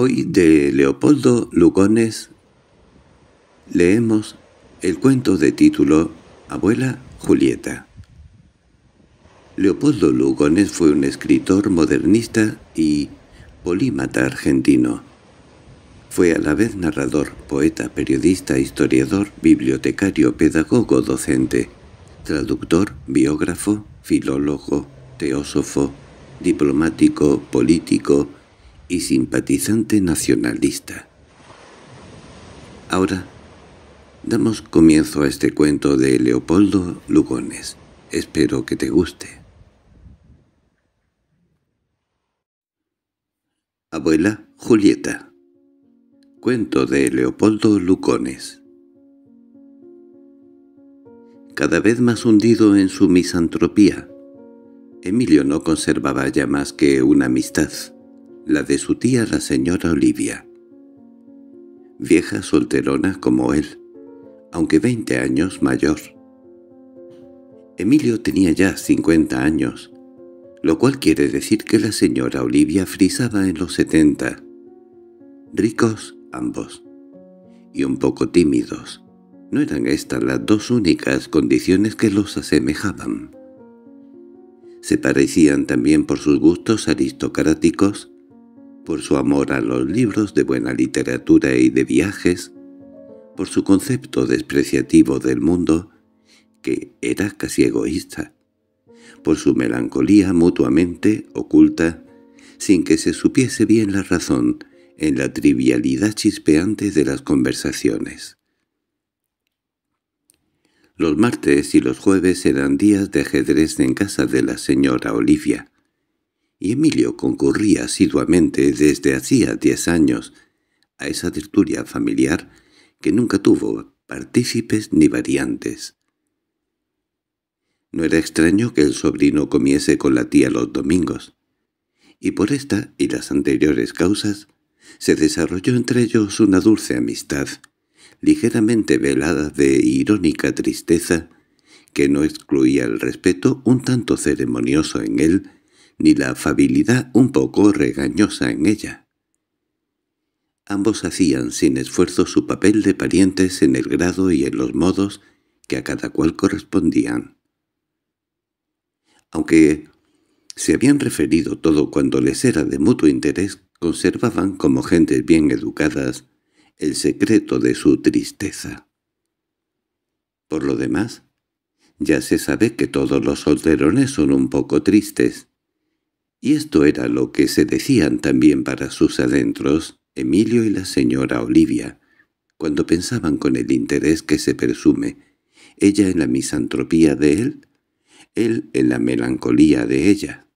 Hoy de Leopoldo Lugones leemos el cuento de título Abuela Julieta. Leopoldo Lugones fue un escritor modernista y polímata argentino. Fue a la vez narrador, poeta, periodista, historiador, bibliotecario, pedagogo, docente, traductor, biógrafo, filólogo, teósofo, diplomático, político y simpatizante nacionalista. Ahora damos comienzo a este cuento de Leopoldo Lugones. Espero que te guste. Abuela Julieta Cuento de Leopoldo Lugones Cada vez más hundido en su misantropía, Emilio no conservaba ya más que una amistad, la de su tía la señora Olivia. Vieja solterona como él, aunque veinte años mayor. Emilio tenía ya cincuenta años, lo cual quiere decir que la señora Olivia frisaba en los setenta. Ricos ambos, y un poco tímidos. No eran estas las dos únicas condiciones que los asemejaban. Se parecían también por sus gustos aristocráticos, por su amor a los libros de buena literatura y de viajes, por su concepto despreciativo del mundo, que era casi egoísta, por su melancolía mutuamente oculta, sin que se supiese bien la razón, en la trivialidad chispeante de las conversaciones. Los martes y los jueves eran días de ajedrez en casa de la señora Olivia, y Emilio concurría asiduamente desde hacía diez años a esa tertulia familiar que nunca tuvo partícipes ni variantes. No era extraño que el sobrino comiese con la tía los domingos, y por esta y las anteriores causas se desarrolló entre ellos una dulce amistad, ligeramente velada de irónica tristeza, que no excluía el respeto un tanto ceremonioso en él, ni la afabilidad un poco regañosa en ella. Ambos hacían sin esfuerzo su papel de parientes en el grado y en los modos que a cada cual correspondían aunque se habían referido todo cuando les era de mutuo interés, conservaban como gentes bien educadas el secreto de su tristeza. Por lo demás, ya se sabe que todos los solterones son un poco tristes, y esto era lo que se decían también para sus adentros Emilio y la señora Olivia, cuando pensaban con el interés que se presume, ella en la misantropía de él él en la melancolía de ella.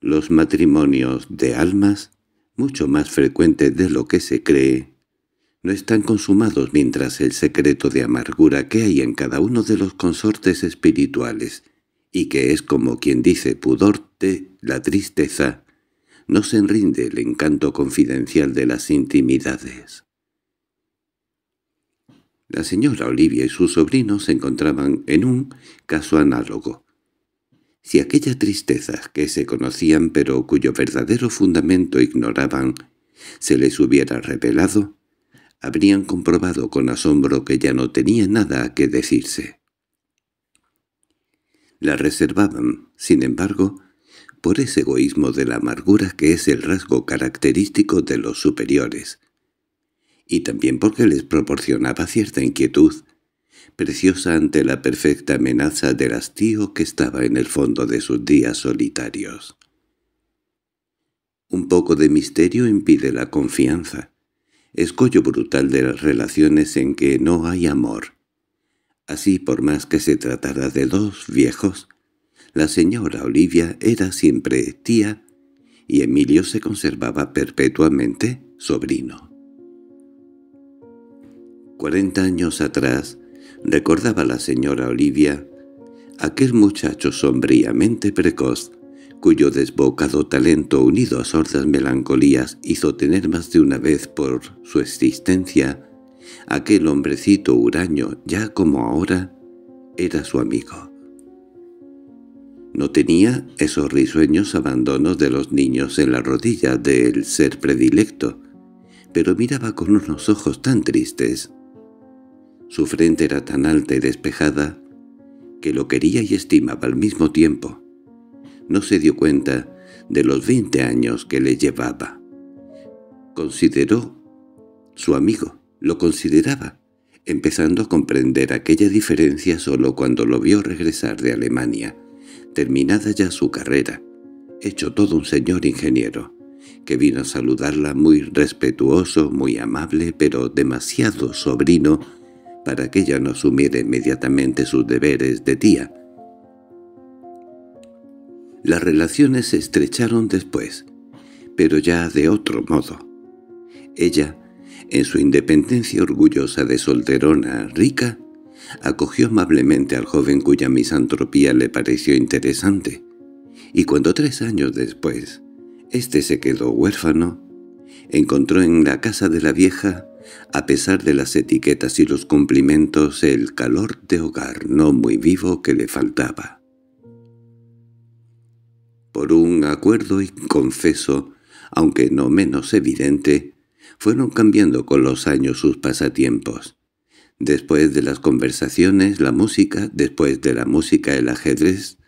Los matrimonios de almas, mucho más frecuentes de lo que se cree, no están consumados mientras el secreto de amargura que hay en cada uno de los consortes espirituales, y que es como quien dice pudor de la tristeza, no se enrinde el encanto confidencial de las intimidades. La señora Olivia y sus sobrinos se encontraban en un caso análogo. Si aquella tristeza que se conocían pero cuyo verdadero fundamento ignoraban se les hubiera revelado, habrían comprobado con asombro que ya no tenía nada que decirse. La reservaban, sin embargo, por ese egoísmo de la amargura que es el rasgo característico de los superiores, y también porque les proporcionaba cierta inquietud, preciosa ante la perfecta amenaza del hastío que estaba en el fondo de sus días solitarios. Un poco de misterio impide la confianza, escollo brutal de las relaciones en que no hay amor. Así, por más que se tratara de dos viejos, la señora Olivia era siempre tía y Emilio se conservaba perpetuamente sobrino. Cuarenta años atrás, recordaba la señora Olivia, aquel muchacho sombríamente precoz, cuyo desbocado talento unido a sordas melancolías hizo tener más de una vez por su existencia, aquel hombrecito huraño, ya como ahora, era su amigo. No tenía esos risueños abandonos de los niños en la rodilla del ser predilecto, pero miraba con unos ojos tan tristes. Su frente era tan alta y despejada que lo quería y estimaba al mismo tiempo. No se dio cuenta de los veinte años que le llevaba. Consideró su amigo, lo consideraba, empezando a comprender aquella diferencia solo cuando lo vio regresar de Alemania, terminada ya su carrera, hecho todo un señor ingeniero, que vino a saludarla muy respetuoso, muy amable, pero demasiado sobrino para que ella no asumiera inmediatamente sus deberes de tía. Las relaciones se estrecharon después, pero ya de otro modo. Ella, en su independencia orgullosa de solterona rica, acogió amablemente al joven cuya misantropía le pareció interesante, y cuando tres años después éste se quedó huérfano, encontró en la casa de la vieja, a pesar de las etiquetas y los cumplimentos, el calor de hogar no muy vivo que le faltaba. Por un acuerdo y confeso, aunque no menos evidente, fueron cambiando con los años sus pasatiempos. Después de las conversaciones, la música, después de la música el ajedrez,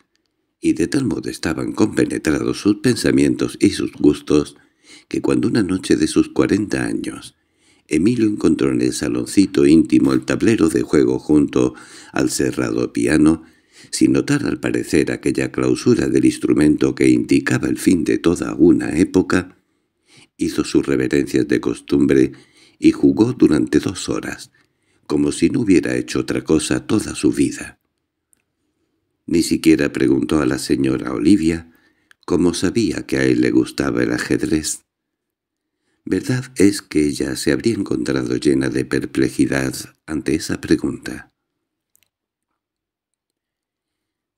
y de tal modo estaban compenetrados sus pensamientos y sus gustos, que cuando una noche de sus cuarenta años, Emilio encontró en el saloncito íntimo el tablero de juego junto al cerrado piano, sin notar al parecer aquella clausura del instrumento que indicaba el fin de toda una época, hizo sus reverencias de costumbre y jugó durante dos horas, como si no hubiera hecho otra cosa toda su vida. Ni siquiera preguntó a la señora Olivia cómo sabía que a él le gustaba el ajedrez. Verdad es que ella se habría encontrado llena de perplejidad ante esa pregunta.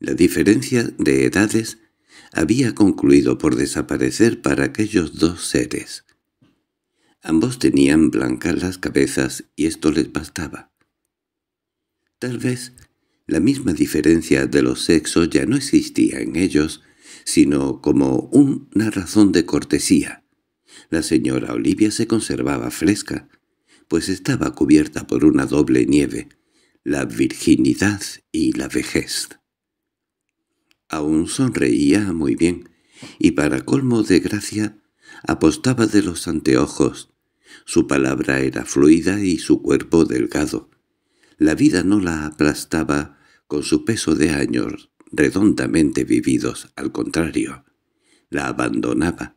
La diferencia de edades había concluido por desaparecer para aquellos dos seres. Ambos tenían blancas las cabezas y esto les bastaba. Tal vez la misma diferencia de los sexos ya no existía en ellos, sino como una razón de cortesía. La señora Olivia se conservaba fresca, pues estaba cubierta por una doble nieve, la virginidad y la vejez. Aún sonreía muy bien, y para colmo de gracia apostaba de los anteojos. Su palabra era fluida y su cuerpo delgado. La vida no la aplastaba con su peso de años redondamente vividos, al contrario, la abandonaba.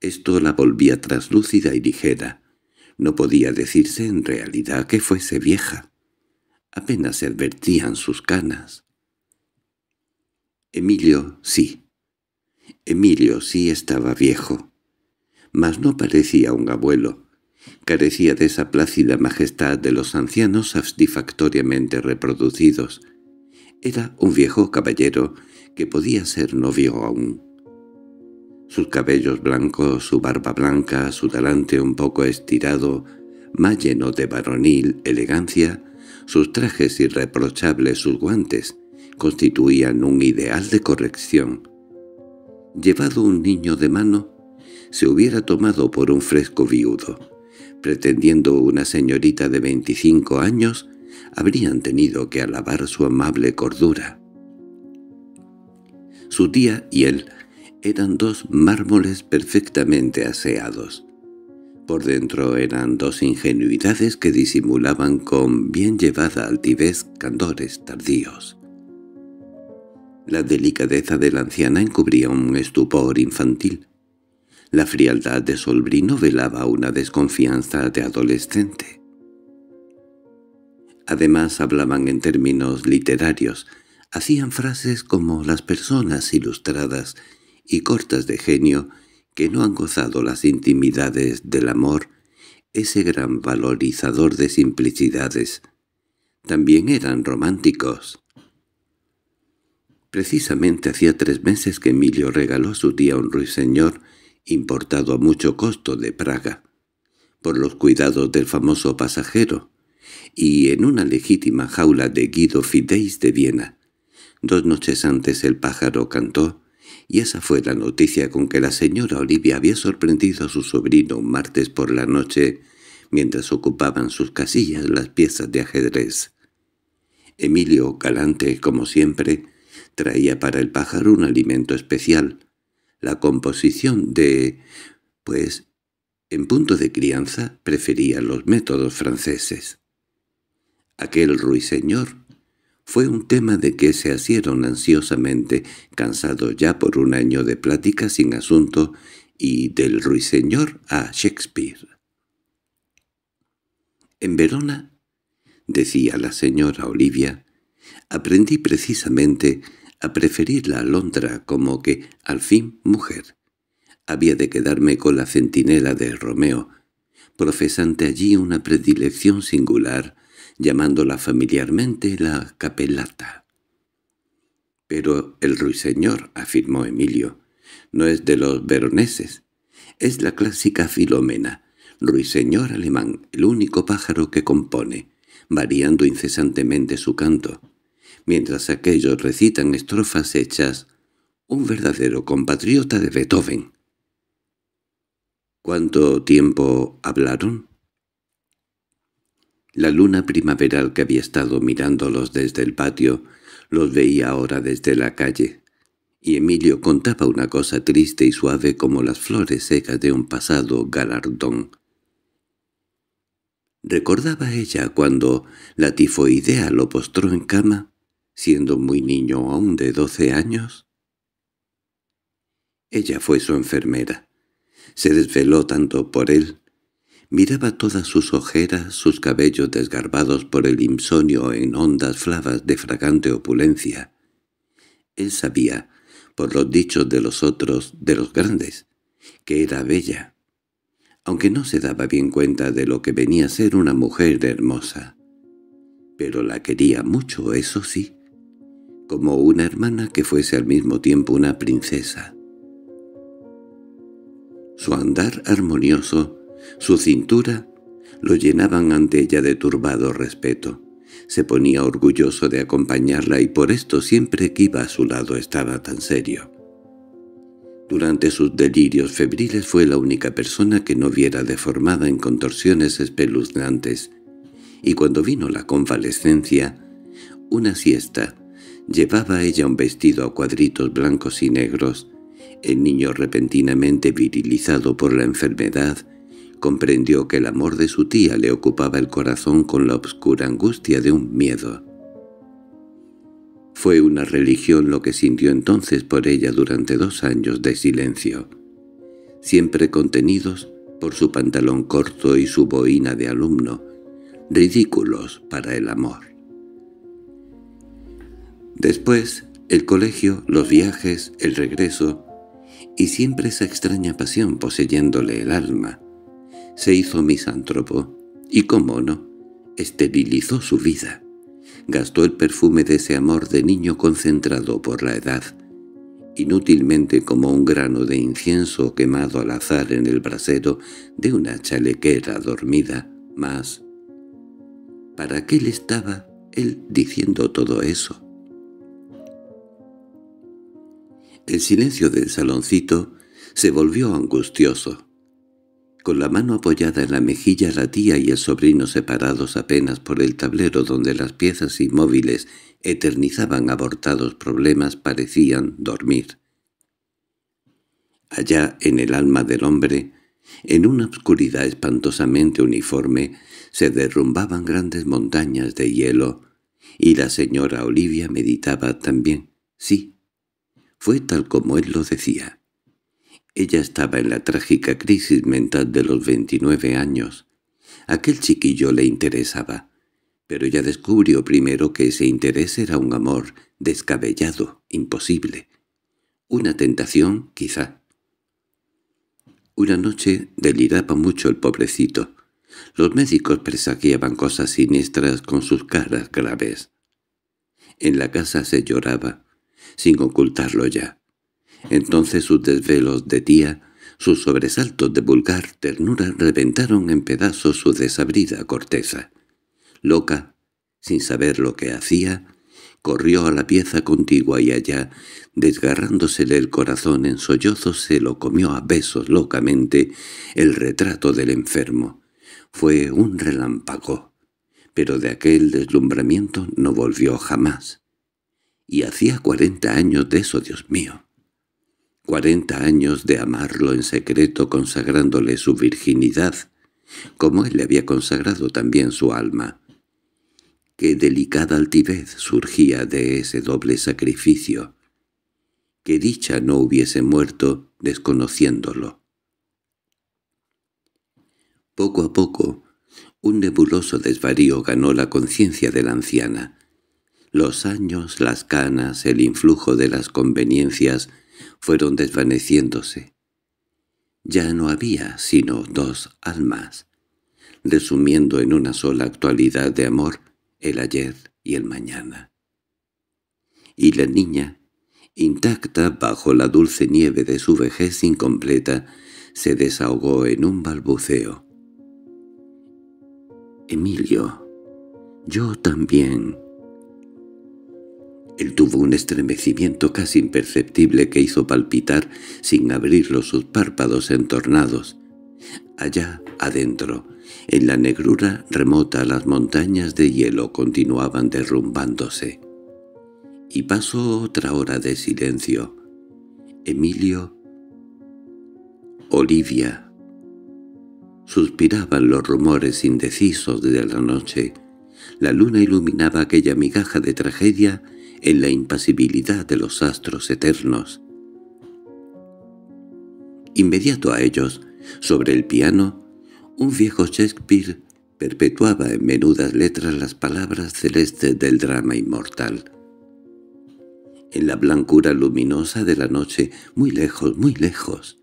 Esto la volvía traslúcida y ligera. No podía decirse en realidad que fuese vieja. Apenas se advertían sus canas. Emilio sí. Emilio sí estaba viejo. Mas no parecía un abuelo. Carecía de esa plácida majestad de los ancianos satisfactoriamente reproducidos. Era un viejo caballero que podía ser novio aún. Sus cabellos blancos, su barba blanca, su talante un poco estirado, más lleno de varonil elegancia, sus trajes irreprochables, sus guantes, constituían un ideal de corrección. Llevado un niño de mano, se hubiera tomado por un fresco viudo. Pretendiendo una señorita de veinticinco años, habrían tenido que alabar su amable cordura. Su tía y él eran dos mármoles perfectamente aseados. Por dentro eran dos ingenuidades que disimulaban con bien llevada altivez candores tardíos. La delicadeza de la anciana encubría un estupor infantil. La frialdad de Solbrino velaba una desconfianza de adolescente. Además hablaban en términos literarios, hacían frases como las personas ilustradas y cortas de genio que no han gozado las intimidades del amor, ese gran valorizador de simplicidades. También eran románticos. Precisamente hacía tres meses que Emilio regaló a su tía un ruiseñor importado a mucho costo de Praga, por los cuidados del famoso pasajero, y en una legítima jaula de Guido Fideis de Viena, Dos noches antes el pájaro cantó, y esa fue la noticia con que la señora Olivia había sorprendido a su sobrino un martes por la noche mientras ocupaban sus casillas las piezas de ajedrez. Emilio, galante como siempre, traía para el pájaro un alimento especial, la composición de... pues, en punto de crianza prefería los métodos franceses. Aquel ruiseñor fue un tema de que se asieron ansiosamente, cansados ya por un año de plática sin asunto, y del ruiseñor a Shakespeare. En Verona, decía la señora Olivia, aprendí precisamente a preferir la alondra como que, al fin, mujer. Había de quedarme con la centinela de Romeo, profesante allí una predilección singular, llamándola familiarmente la capelata. «Pero el ruiseñor», afirmó Emilio, «no es de los veroneses. Es la clásica Filomena, ruiseñor alemán, el único pájaro que compone, variando incesantemente su canto, mientras aquellos recitan estrofas hechas un verdadero compatriota de Beethoven. ¿Cuánto tiempo hablaron? La luna primaveral que había estado mirándolos desde el patio los veía ahora desde la calle, y Emilio contaba una cosa triste y suave como las flores secas de un pasado galardón. Recordaba ella cuando la tifoidea lo postró en cama, siendo muy niño aún de doce años. Ella fue su enfermera. Se desveló tanto por él Miraba todas sus ojeras, sus cabellos desgarbados por el insomnio en ondas flavas de fragante opulencia. Él sabía, por los dichos de los otros, de los grandes, que era bella, aunque no se daba bien cuenta de lo que venía a ser una mujer hermosa. Pero la quería mucho, eso sí, como una hermana que fuese al mismo tiempo una princesa. Su andar armonioso su cintura lo llenaban ante ella de turbado respeto. Se ponía orgulloso de acompañarla y por esto siempre que iba a su lado estaba tan serio. Durante sus delirios febriles fue la única persona que no viera deformada en contorsiones espeluznantes, y cuando vino la convalescencia, una siesta, llevaba ella un vestido a cuadritos blancos y negros, el niño repentinamente virilizado por la enfermedad comprendió que el amor de su tía le ocupaba el corazón con la obscura angustia de un miedo. Fue una religión lo que sintió entonces por ella durante dos años de silencio, siempre contenidos por su pantalón corto y su boina de alumno, ridículos para el amor. Después, el colegio, los viajes, el regreso, y siempre esa extraña pasión poseyéndole el alma, se hizo misántropo y, como no, esterilizó su vida. Gastó el perfume de ese amor de niño concentrado por la edad, inútilmente como un grano de incienso quemado al azar en el brasero de una chalequera dormida, más. ¿Para qué le estaba él diciendo todo eso? El silencio del saloncito se volvió angustioso. Con la mano apoyada en la mejilla la tía y el sobrino separados apenas por el tablero donde las piezas inmóviles eternizaban abortados problemas parecían dormir. Allá en el alma del hombre, en una oscuridad espantosamente uniforme, se derrumbaban grandes montañas de hielo, y la señora Olivia meditaba también. Sí, fue tal como él lo decía. Ella estaba en la trágica crisis mental de los 29 años. Aquel chiquillo le interesaba, pero ella descubrió primero que ese interés era un amor descabellado, imposible. Una tentación, quizá. Una noche deliraba mucho el pobrecito. Los médicos presagiaban cosas siniestras con sus caras graves. En la casa se lloraba, sin ocultarlo ya. Entonces sus desvelos de tía, sus sobresaltos de vulgar ternura reventaron en pedazos su desabrida corteza. Loca, sin saber lo que hacía, corrió a la pieza contigua y allá, desgarrándosele el corazón en sollozos, se lo comió a besos locamente el retrato del enfermo. Fue un relámpago, pero de aquel deslumbramiento no volvió jamás. Y hacía cuarenta años de eso, Dios mío. Cuarenta años de amarlo en secreto consagrándole su virginidad, como él le había consagrado también su alma. Qué delicada altivez surgía de ese doble sacrificio. Que dicha no hubiese muerto desconociéndolo. Poco a poco, un nebuloso desvarío ganó la conciencia de la anciana. Los años, las canas, el influjo de las conveniencias fueron desvaneciéndose. Ya no había sino dos almas, resumiendo en una sola actualidad de amor el ayer y el mañana. Y la niña, intacta bajo la dulce nieve de su vejez incompleta, se desahogó en un balbuceo. «Emilio, yo también...» Él tuvo un estremecimiento casi imperceptible que hizo palpitar sin abrirlo sus párpados entornados. Allá, adentro, en la negrura remota las montañas de hielo continuaban derrumbándose. Y pasó otra hora de silencio. Emilio, Olivia, suspiraban los rumores indecisos de la noche. La luna iluminaba aquella migaja de tragedia en la impasibilidad de los astros eternos. Inmediato a ellos, sobre el piano, un viejo Shakespeare perpetuaba en menudas letras las palabras celestes del drama inmortal. En la blancura luminosa de la noche, muy lejos, muy lejos,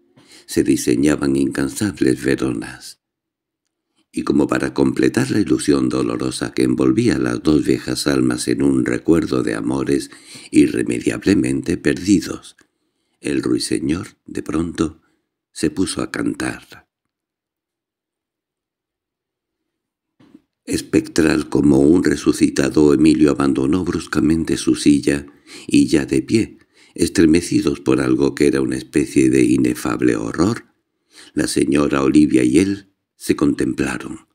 se diseñaban incansables veronas y como para completar la ilusión dolorosa que envolvía a las dos viejas almas en un recuerdo de amores irremediablemente perdidos, el ruiseñor, de pronto, se puso a cantar. Espectral como un resucitado, Emilio abandonó bruscamente su silla y ya de pie, estremecidos por algo que era una especie de inefable horror, la señora Olivia y él se contemplaron.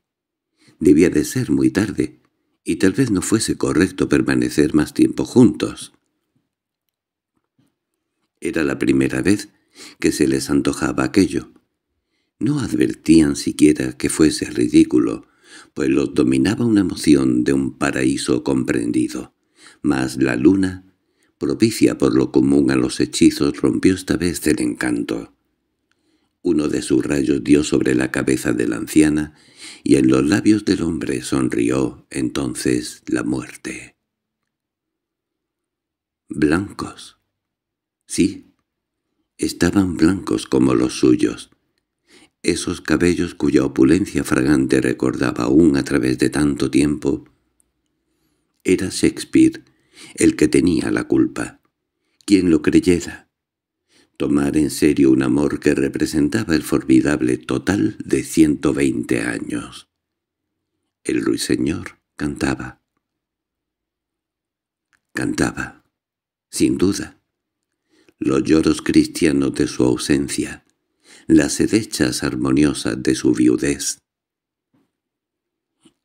Debía de ser muy tarde, y tal vez no fuese correcto permanecer más tiempo juntos. Era la primera vez que se les antojaba aquello. No advertían siquiera que fuese ridículo, pues los dominaba una emoción de un paraíso comprendido. Mas la luna, propicia por lo común a los hechizos, rompió esta vez el encanto. Uno de sus rayos dio sobre la cabeza de la anciana, y en los labios del hombre sonrió entonces la muerte. Blancos. Sí, estaban blancos como los suyos. Esos cabellos cuya opulencia fragante recordaba aún a través de tanto tiempo. Era Shakespeare el que tenía la culpa. Quien lo creyera tomar en serio un amor que representaba el formidable total de ciento veinte años. El ruiseñor cantaba. Cantaba, sin duda, los lloros cristianos de su ausencia, las hedechas armoniosas de su viudez.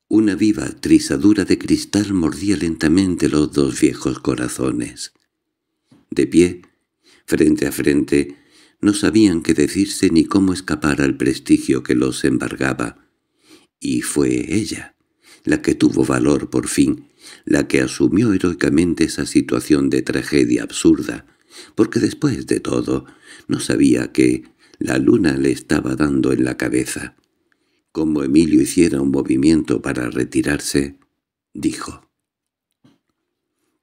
Una viva trizadura de cristal mordía lentamente los dos viejos corazones. De pie, Frente a frente, no sabían qué decirse ni cómo escapar al prestigio que los embargaba. Y fue ella, la que tuvo valor por fin, la que asumió heroicamente esa situación de tragedia absurda, porque después de todo no sabía que la luna le estaba dando en la cabeza. Como Emilio hiciera un movimiento para retirarse, dijo.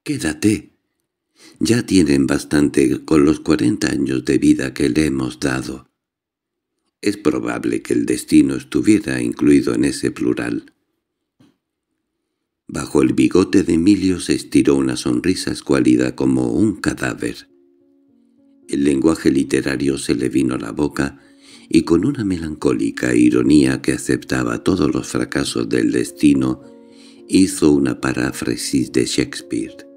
«Quédate, ya tienen bastante con los cuarenta años de vida que le hemos dado. Es probable que el destino estuviera incluido en ese plural. Bajo el bigote de Emilio se estiró una sonrisa escuálida como un cadáver. El lenguaje literario se le vino a la boca y con una melancólica ironía que aceptaba todos los fracasos del destino, hizo una paráfrasis de Shakespeare.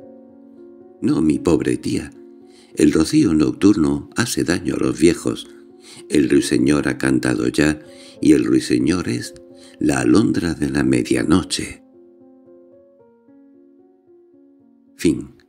No, mi pobre tía. El rocío nocturno hace daño a los viejos. El ruiseñor ha cantado ya, y el ruiseñor es la alondra de la medianoche. Fin